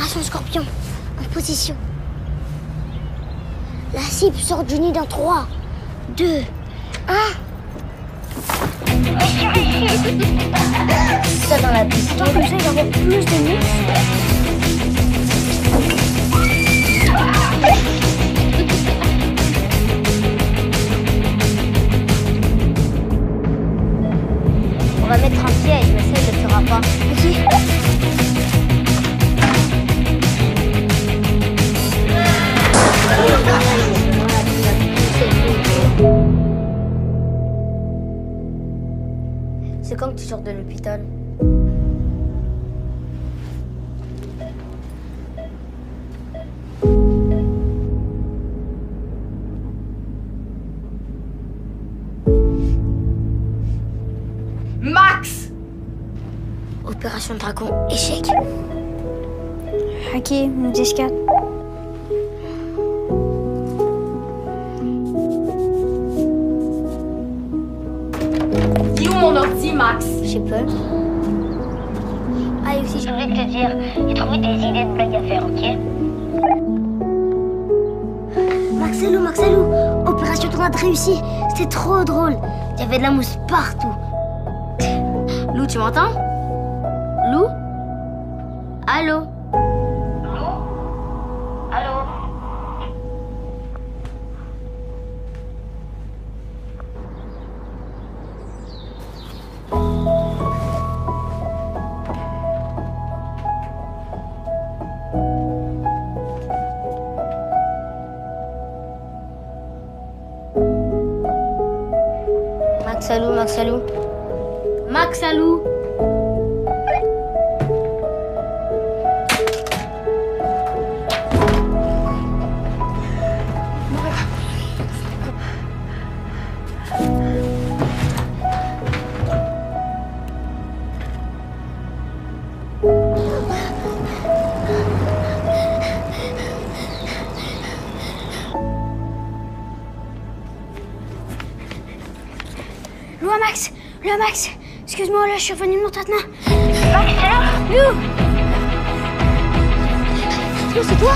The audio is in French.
Opération Scorpion. En position. La cible sort du nid dans 3, 2, 1. Ça dans la piste. Il va y avoir plus de mix. On va mettre un piège, mais ça, ne le fera pas. Ok. C'est quand que tu sors de l'hôpital Max Opération Dragon, échec. Ok, 10-4. Ordi, Max Je sais pas. Ah, et aussi, Je voulais te dire, j'ai trouvé des idées de blagues à faire, ok? Maxelou, Maxelou, opération tournade réussie. C'était trop drôle. Il y avait de la mousse partout. Lou, tu m'entends? Lou? Allô? Maxalou, Maxalou. Maxalou Lou, Max, Lou, Max. Excuse-moi, là, je suis revenu mon tête main. Max, c'est là. Lou Lou, c'est toi